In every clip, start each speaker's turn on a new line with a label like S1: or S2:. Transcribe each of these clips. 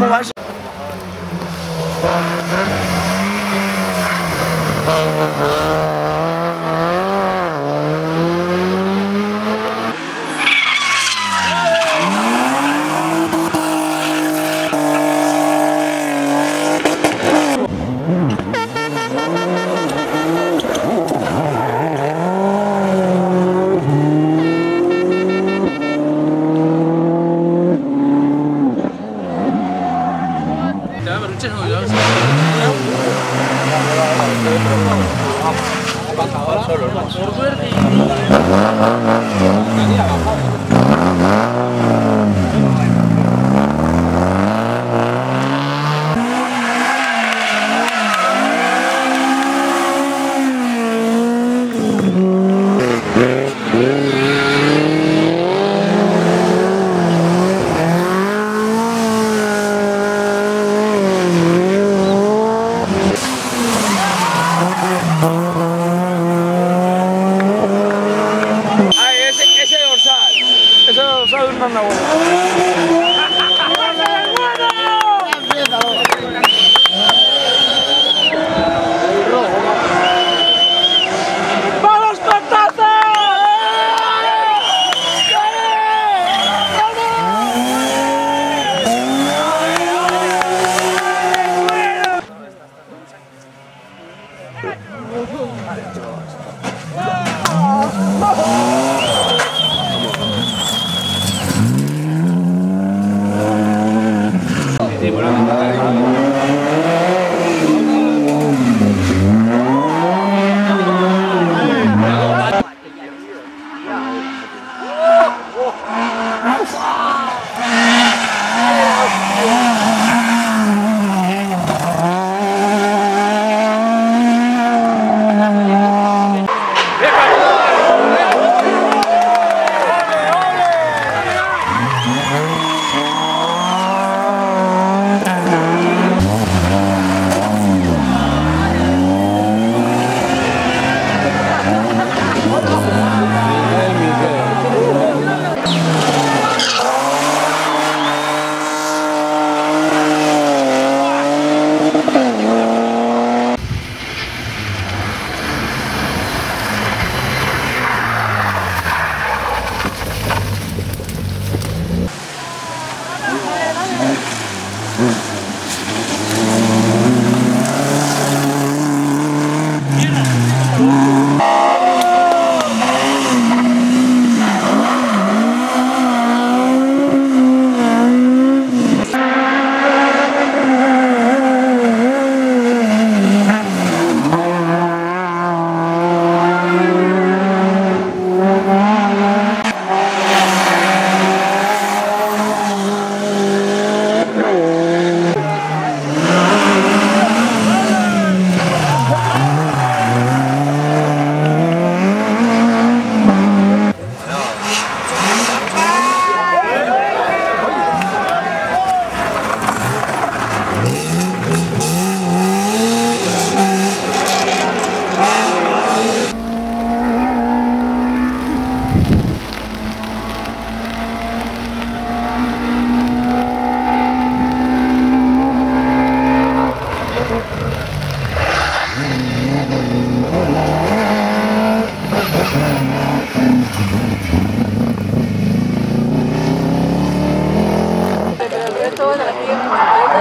S1: rolagem.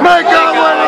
S1: Make up one!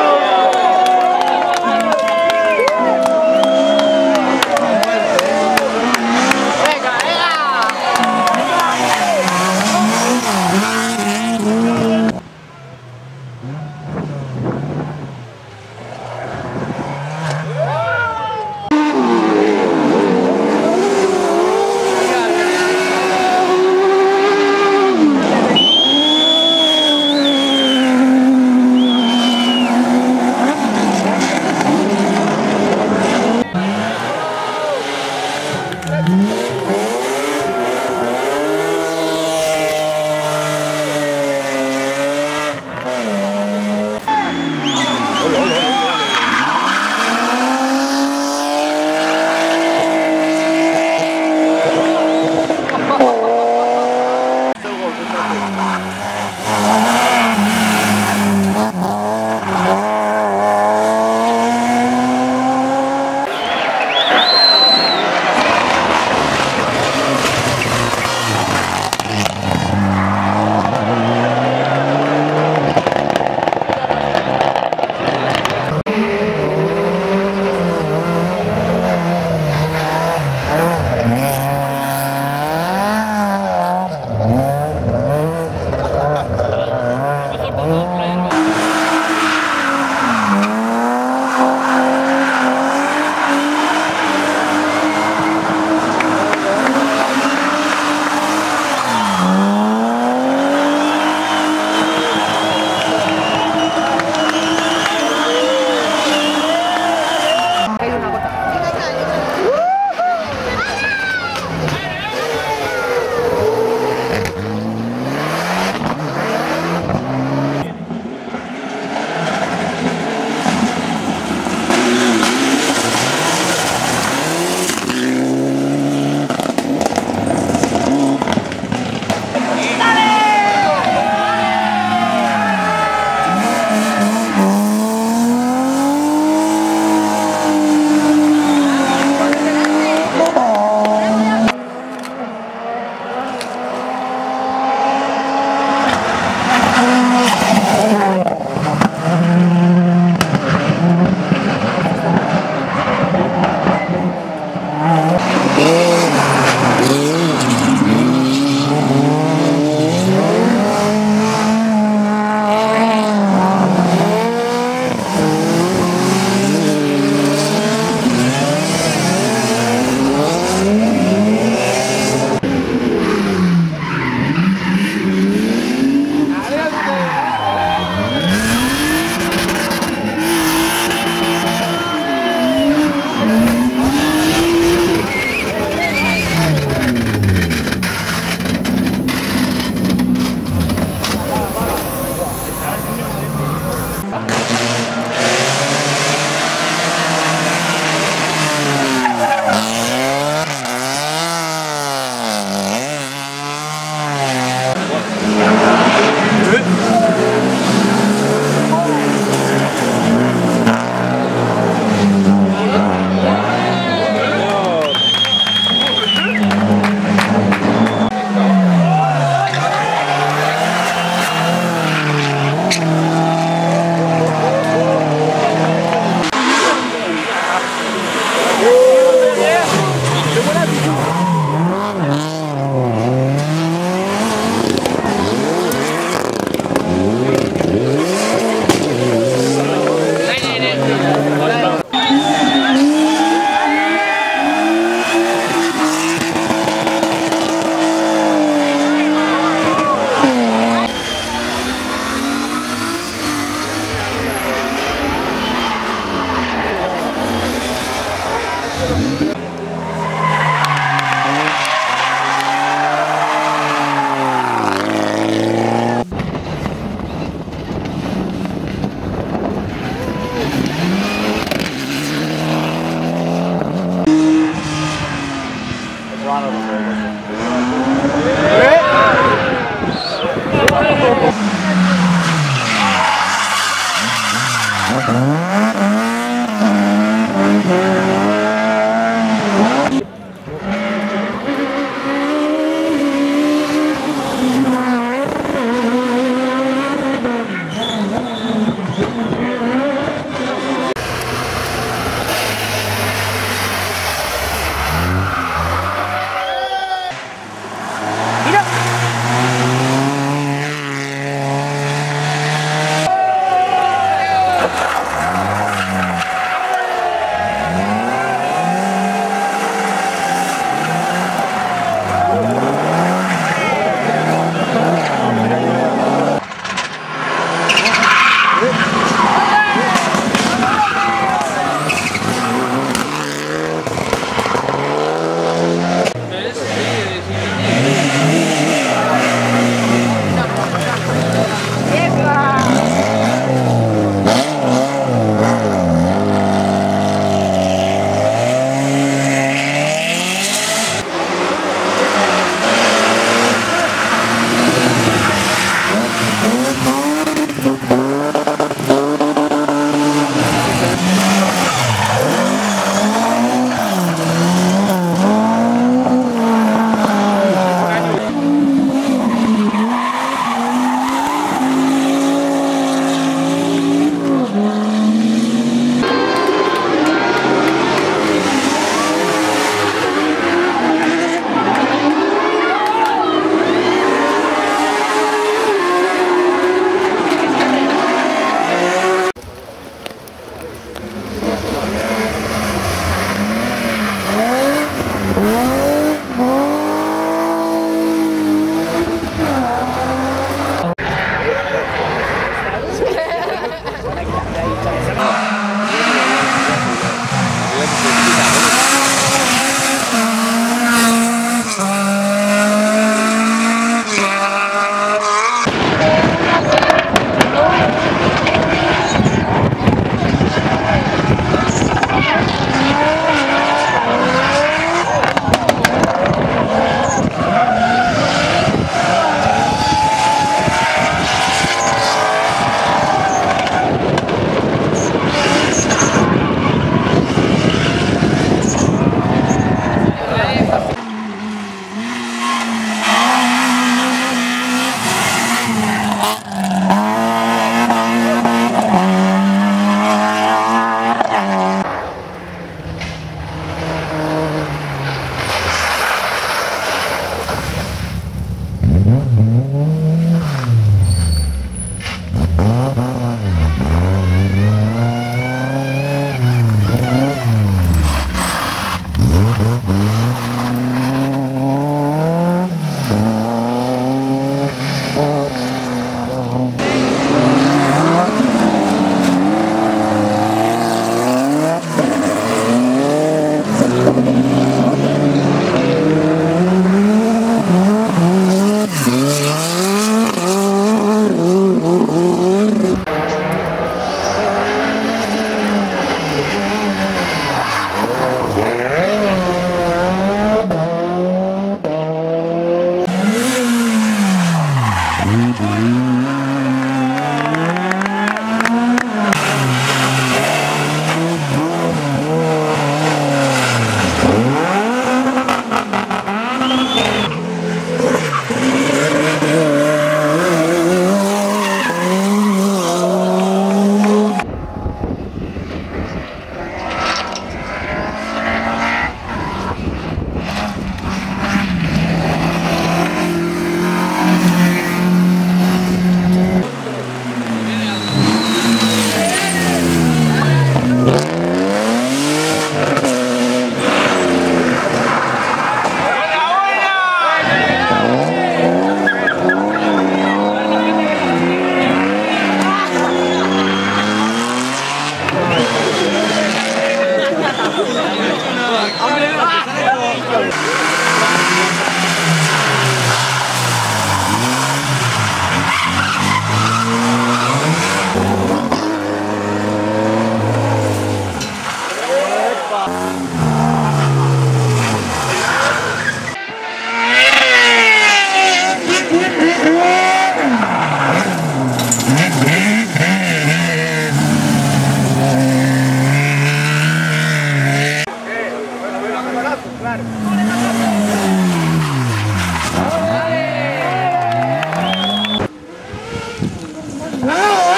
S1: Wow!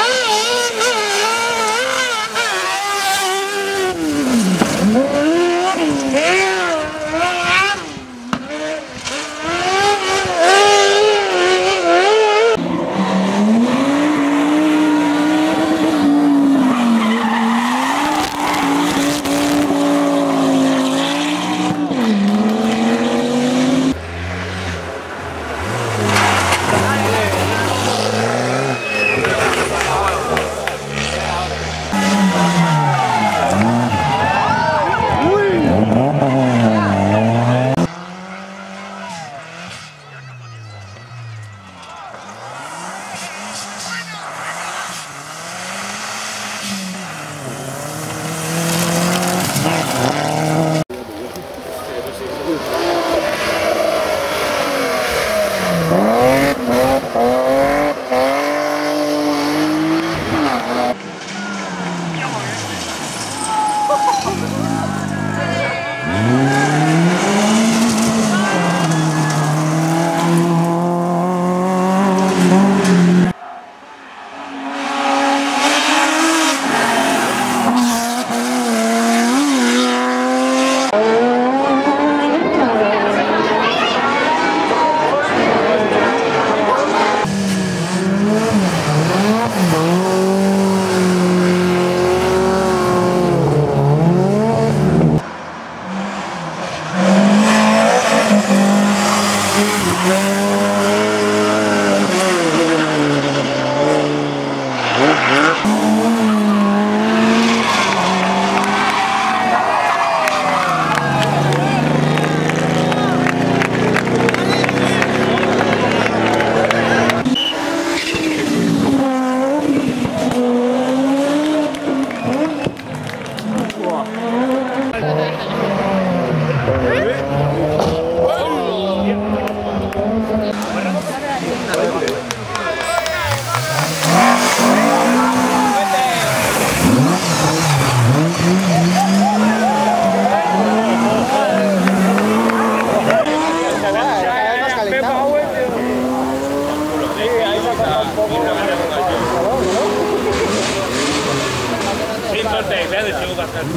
S2: sorteio, velho, tinha o bastante.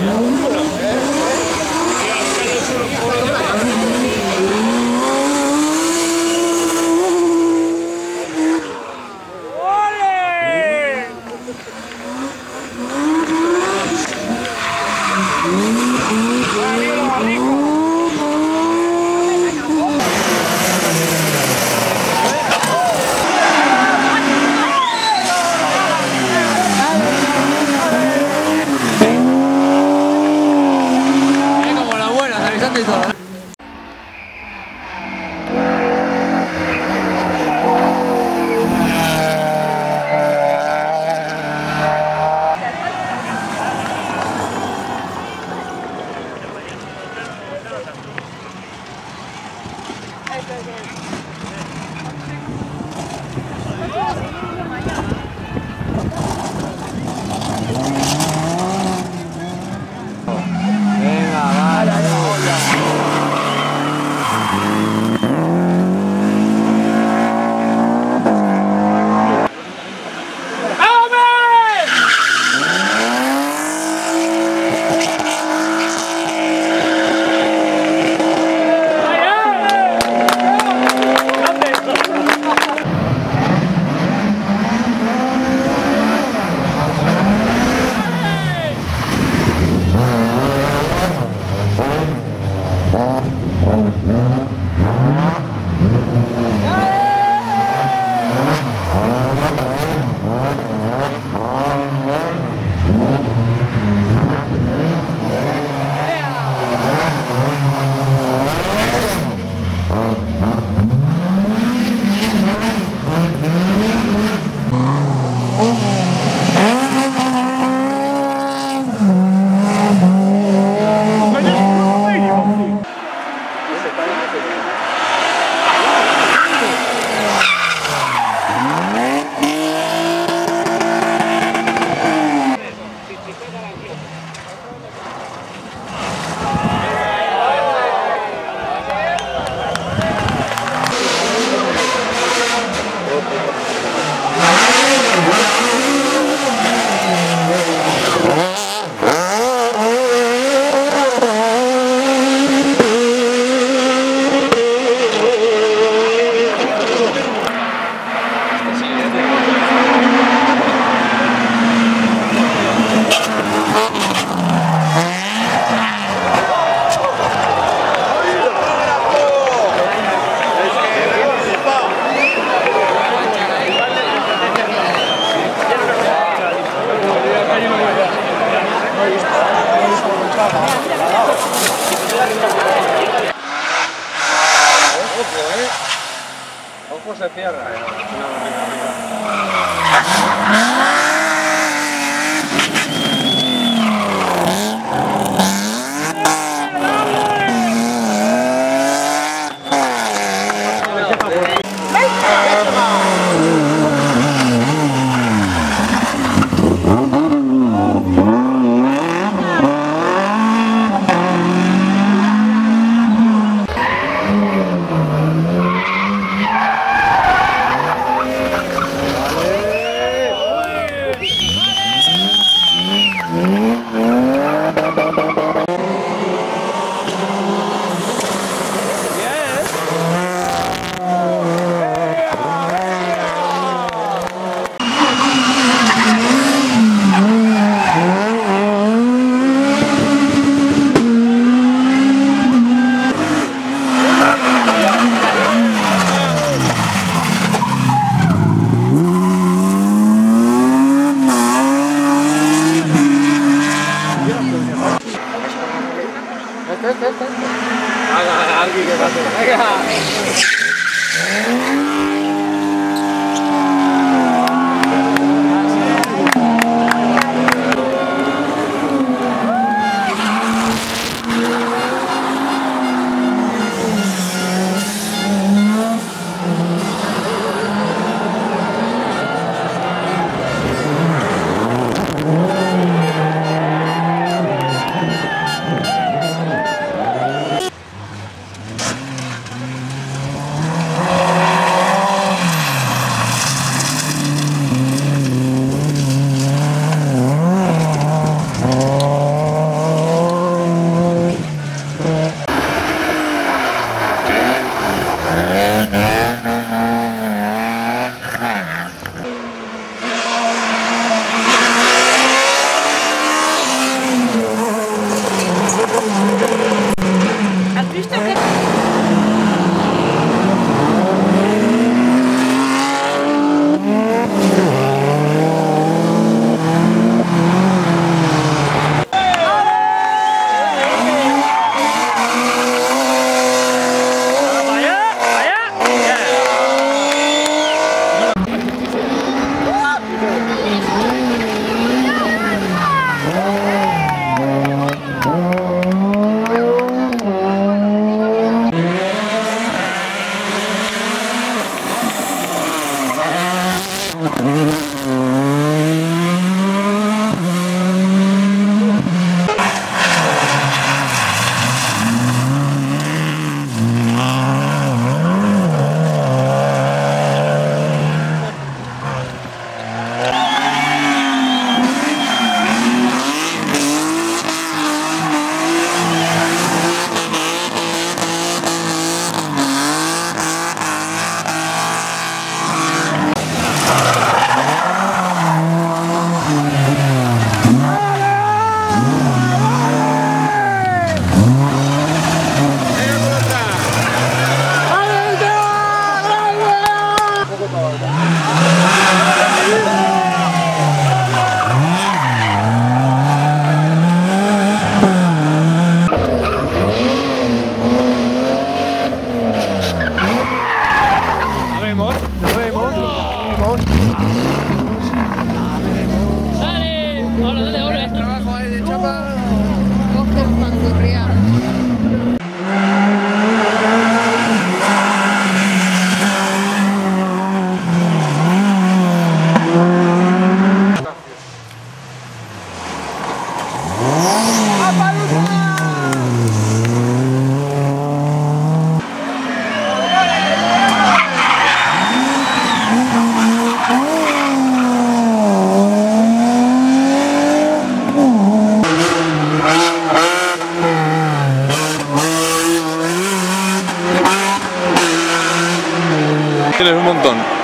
S3: Tienes un montón.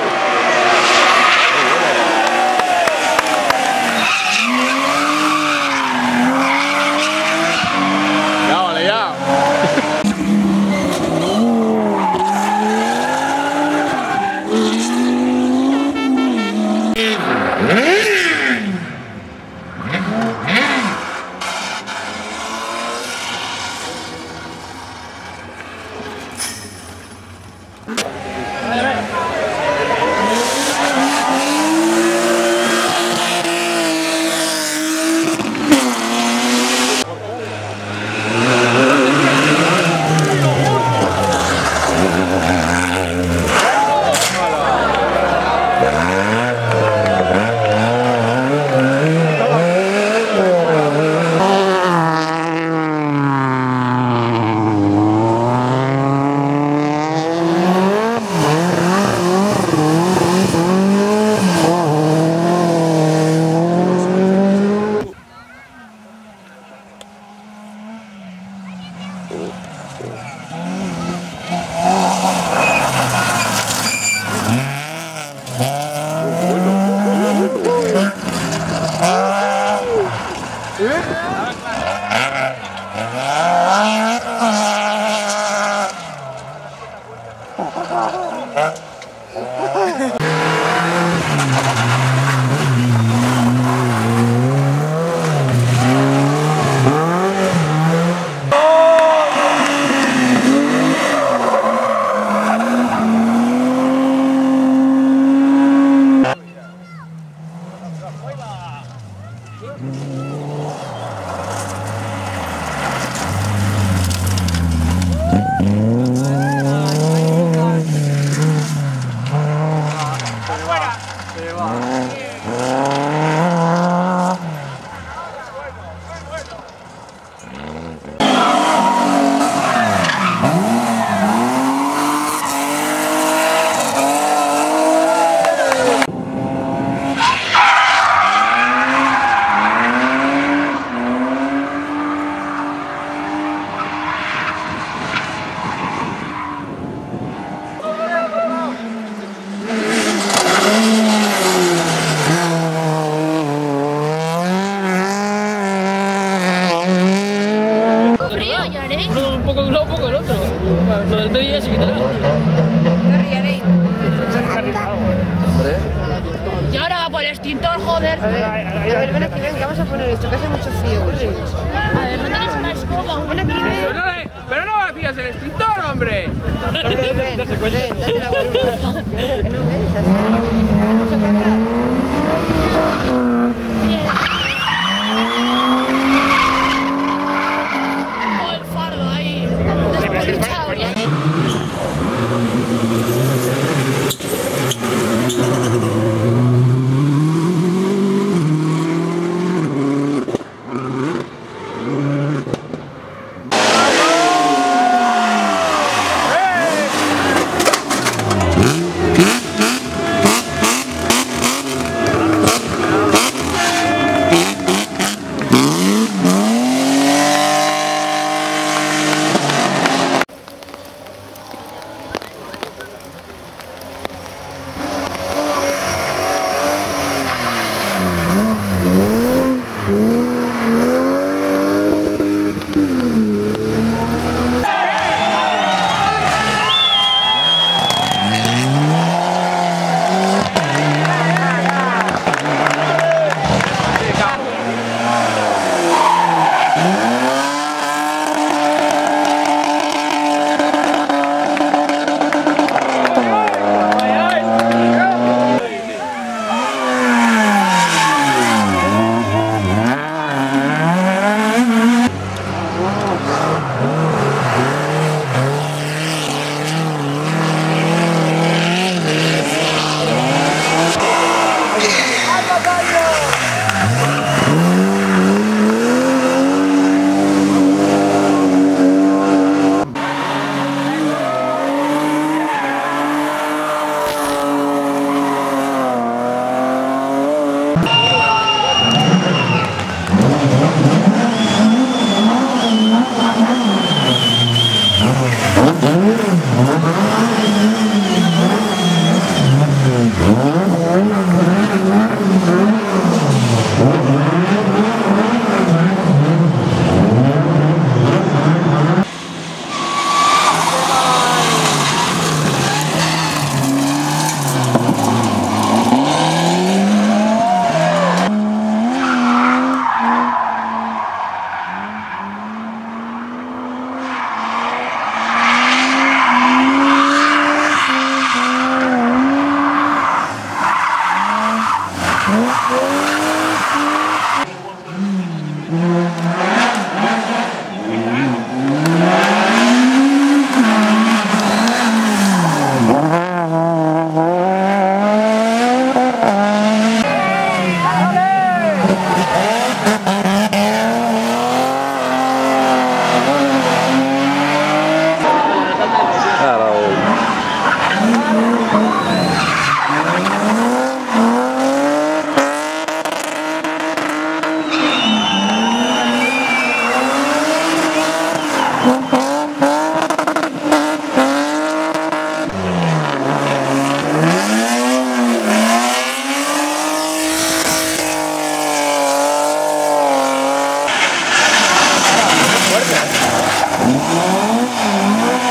S4: A ver, a ver, ven aquí, ven, que vamos a poner esto, que hace mucho frío.
S2: A ver, no tenéis una escoba.
S4: Ven aquí, ven.
S1: Pero no, pero no vacías el extintor, hombre.
S4: Ven, ven, ven, date la vuelta. Que no ves,
S2: Oh,
S5: my God.